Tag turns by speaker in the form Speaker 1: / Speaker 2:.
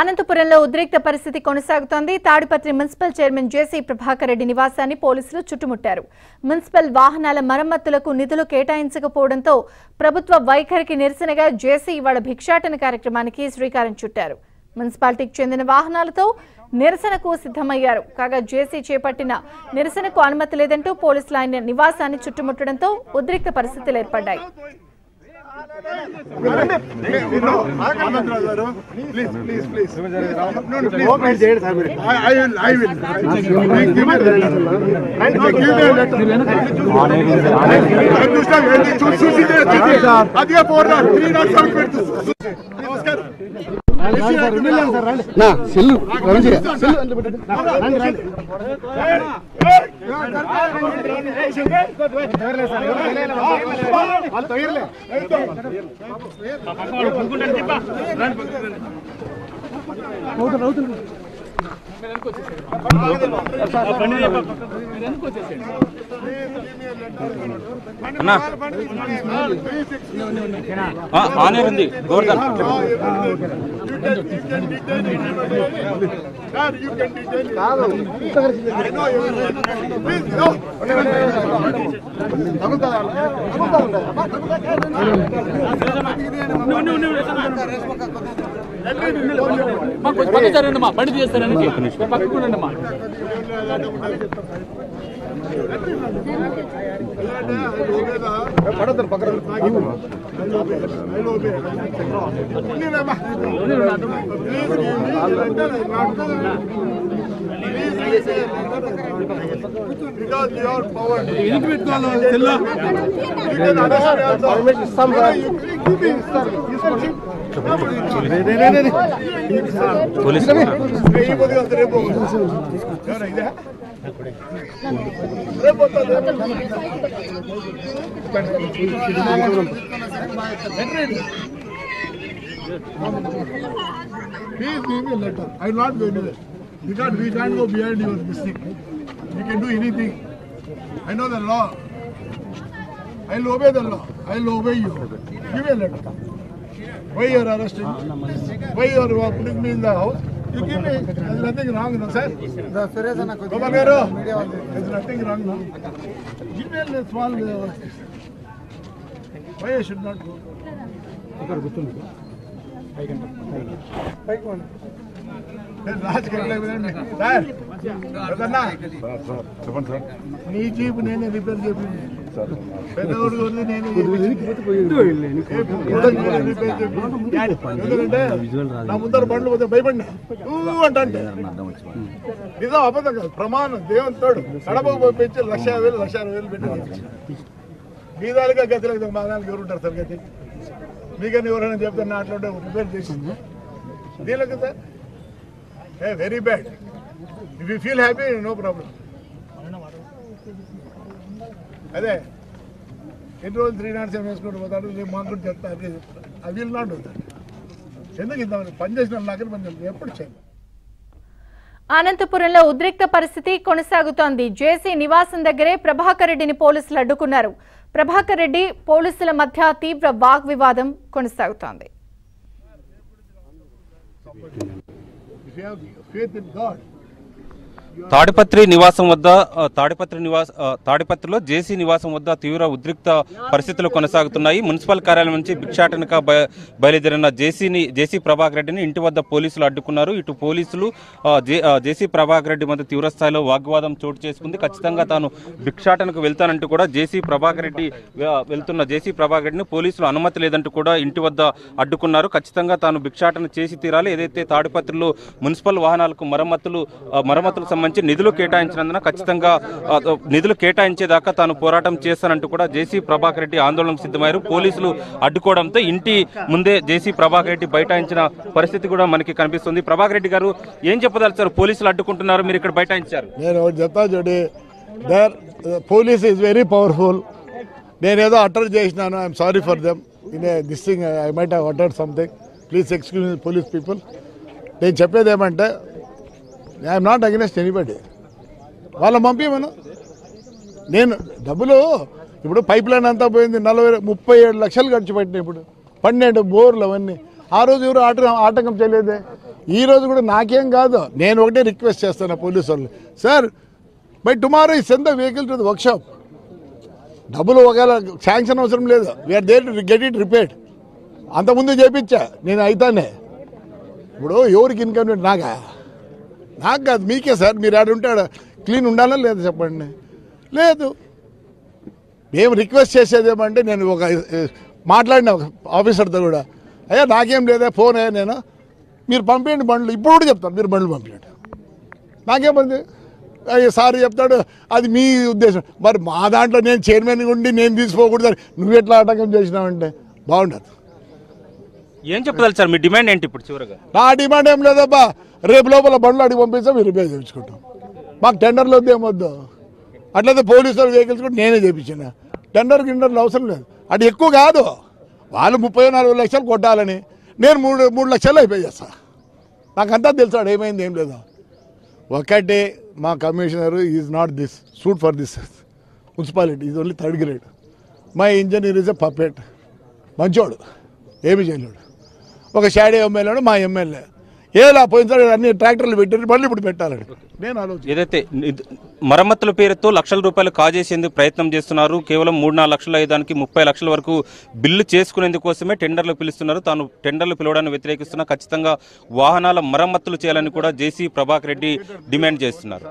Speaker 1: అనంతపురంలో ఉద్రిక్త పరిస్థితి కొనసాగుతోంది. Tadipatri municipal chairman JC Prabhakar Reddy నివాసాన్ని పోలీసులు చుట్టుముట్టారు. మున్సిపల్ వాహనాల మరమ్మతులకు నిధులు కేటాయించకపోవడంతో ప్రభుత్వ వైఖరికి నిరసనగా జేసీ ఇవాళ భిక్షాటన కార్యక్రమానికి శ్రీకారం చుట్టారు. మున్సిపాలిటీకి చెందిన వాహనాలతో నిరసనకు సిద్ధమయ్యారు. కాగా జేసీ చేపట్టిన నిరసనకు అనుమతి లేదంటూ పోలీసులు ఆయన నివాసాన్ని చుట్టుముట్టడంతో ఉద్రిక్త పరిస్థితులు ఏర్పడ్డాయి.
Speaker 2: అదే పోరాడు త్రీ నాట్ సెవెన్ పెడుతూ నమస్కారం
Speaker 3: నా సెల్లు చేయ సెల్లు అందులో పెట్టండి. రండి రండి. అవుతుంది, అవుతుంది.
Speaker 4: అన్నా ఉంది ఆనేర్ ఉంది గోవర్ధన్
Speaker 5: పక్క మా బండి చేస్తారండి పక్కకుండండి మా.
Speaker 3: పడొద్దు, పక్కన
Speaker 2: Please give me a letter. I will not go anywhere. We can't, we can't go behind your mistake. We can do anything. I know the law. I'll obey the law. I'll obey you. Give a letter. Why you are arresting? Why you are putting me in the house? You give me, there's nothing wrong, no, sir. There's nothing wrong, no. Give me a small uh, Why I should not go? I can. I can. కట్టలేదండి sir నీ jeep నేనే repair చేపింది పెద్దవాడు కొద్ది నేనే ఎందుకంటే నా ముందర బండ్లు పోతే భయపడినా ఊ నిజం అబద్ధం కాదు ప్రమాణం దేవుని కడపకు పంపించి లక్ష యాభై వేలు లక్ష అరవై వేలు పెట్టి మీ దానిగా గతి లేదు మా దానికి ఎవరు ఉంటారు సార్ గతి మీకని ఎవరైనా చెప్తే అట్లా ఉంటే రిపేర్ చేసింది దీనికి sir very bad if you feel happy no problem అదే ఎన్ని రోజులు త్రీ నాట్ సెవెన్ వేసుకుంటూ పోతాడు రేపు మాకు కూడా చెప్తా అదే చెప్తాను ఐ విల్ నాట్ అవుతాడు ఎందుకు ఇంత పని చేసిన నాకని పని చేయాలి ఎప్పుడు చేయాలి
Speaker 1: అనంతపురంలో ఉద్రిక్త పరిస్థితి కొనసాగుతోంది. జేసీ నివాసం దగ్గరే ప్రభాకర్ రెడ్డిని పోలీసులు అడ్డుకున్నారు. ప్రభాకర్ రెడ్డి పోలీసుల మధ్య తీవ్ర వాగ్వివాదం కొనసాగుతోంది.
Speaker 2: If you have faith in God
Speaker 4: Tadipatri నివాసం వద్ద తాడిపత్రి నివాస తాడిపత్రిలో జేసీ నివాసం వద్ద తీవ్ర ఉద్రిక్త పరిస్థితులు కొనసాగుతున్నాయి. మున్సిపల్ కార్యాలయం నుంచి భిక్షాటనక బయ- బయలుదేరిన జేసీని జేసీ ప్రభాకర్ రెడ్డిని ఇంటి వద్ద పోలీసులు అడ్డుకున్నారు. ఇటు పోలీసులు జే- జేసీ ప్రభాకర్ రెడ్డి మధ్య తీవ్రస్థాయిలో వాగ్వాదం చోటు చేసుకుంది. ఖచ్చితంగా తాను భిక్షాటనకు వెళ్తానంటూ కూడా జేసీ ప్రభాకర్ రెడ్డి వెళ్తున్న జేసీ ప్రభాకర్ రెడ్డిని పోలీసులు అనుమతి లేదంటూ కూడా ఇంటి వద్ద అడ్డుకున్నారు. ఖచ్చితంగా తాను భిక్షాటన చేసి తీరాలి. ఏదైతే తాడిపత్రిలో మున్సిపల్ వాహనాలకు మరమ్మతులు మరమ్మతులు సంబంధించి సంబంధించి నిధులు కేటాయించినందున ఖచ్చితంగా నిధులు కేటాయించేదాకా తాను పోరాటం చేస్తానంటూ కూడా జేసీ ప్రభాకర్ రెడ్డి ఆందోళనకు సిద్ధమయ్యారు. పోలీసులు అడ్డుకోవడంతో ఇంటి ముందే జేసీ ప్రభాకర్ రెడ్డి బైఠాయించిన పరిస్థితి కూడా మనకి కనిపిస్తుంది. ప్రభాకర్ రెడ్డి గారు ఏం చెప్పదలుచారు? పోలీసులు అడ్డుకుంటున్నారు మీరు ఇక్కడ బైఠాయించారు.
Speaker 2: నేను చెప్తా చూడి the police is very powerful నేనేదో అటర్ చేసినాను I'm sorry for them in this thing I might have something please excuse police people నేను చెప్పేది ఏమంటే ఐఎమ్ నాట్ అగెనెస్ట్ ఎనీబడి వాళ్ళ పంపించమను నేను డబ్బులు ఇప్పుడు పైప్ లైన్ అంతా పోయింది. నలభై ముప్పై ఏడు లక్షలు ఖర్చు పెట్టినాయి ఇప్పుడు. పన్నెండు బోర్లు అవన్నీ. ఆ రోజు ఎవరు ఆట ఆటంకం చేయలేదే? ఈ రోజు కూడా నాకేం కాదు. నేను ఒకటే రిక్వెస్ట్ చేస్తాను పోలీసు వాళ్ళు సార్ బై టుమారో ఈ send the vehicle to the workshop డబ్బులు ఒకవేళ శాంక్షన్ అవసరం లేదు. We're there to get it repaired అంతకుముందు చేపించా. నేను అయితానే. ఇప్పుడు ఎవరికి ఇన్కన్వీనియంట్ నాకా? నాకు కాదు మీకే సార్ మీరు ఆడ ఉంటే క్లీన్ ఉండాలా లేదా చెప్పండి? లేదు. మేము రిక్వెస్ట్ చేసేది ఏమంటే నేను ఒక మాట్లాడిన ఒక ఆఫీసర్తో కూడా అయ్యా నాకేం లేదా ఫోన్ అయ్యా నేను మీరు పంపించండి బండ్లు. ఇప్పుడు కూడా చెప్తాను మీరు బండ్లు పంపించండి నాకేమంది? అయ్యా సార్ చెప్తాడు అది మీ ఉద్దేశం. మరి మా దాంట్లో నేను చైర్మన్ ఉండి నేను తీసుకోకూడదు నువ్వు ఎట్లా ఆటంకం చేసినావంటే? బాగుండదు.
Speaker 4: ఏం చెప్పదలు సార్? మీ డిమాండ్ ఏంటి ఇప్పుడు చివరగా?
Speaker 2: నా డిమాండ్ ఏం లేదబ్బా. రేపు లోపల బండ్లు అడిగి పంపిస్తాం మీరు రిపేర్ చేయించుకుంటాం. మాకు టెండర్లు వద్దు ఏమొద్దు. అట్లయితే పోలీసులు వెహికల్స్ కూడా నేనే చేయించిన. టెండర్ గిండర్లు అవసరం లేదు. అది ఎక్కువ కాదు. వాళ్ళు ముప్పై నాలుగు లక్షలు కొట్టాలని నేను మూడు మూడు లక్షలు అయిపోయి చేస్తా. నాకంతా తెలుసాడు ఏమైంది ఏం లేదు. ఒకటే మా commissioner is not this suit for this municipality is only third grade my engineer is a puppet మంచోడు. ఏమి చేయలేడు. ఒక షాడీ ఎమ్మెల్యేడు మా ఎమ్మెల్యే. ఏలా పోయినసారి అన్ని ట్రాక్టర్లు పెట్టారు మళ్ళీ ఇప్పుడు పెట్టాలని నేను ఆలోచన
Speaker 4: ఏదైతే మరమ్మతుల పేరుతో లక్షల రూపాయలు కాజేసేందుకు ప్రయత్నం చేస్తున్నారు కేవలం మూడు నాలుగు లక్షల ఐదానికి ముప్పై లక్షల వరకు బిల్లు చేసుకునేందుకోసమే టెండర్లు పిలుస్తున్నారు. తాను టెండర్లు పిలవడాన్ని వ్యతిరేకిస్తున్నా ఖచ్చితంగా వాహనాల మరమ్మతులు చేయాలని కూడా జేసీ ప్రభాకర్ రెడ్డి డిమాండ్ చేస్తున్నారు.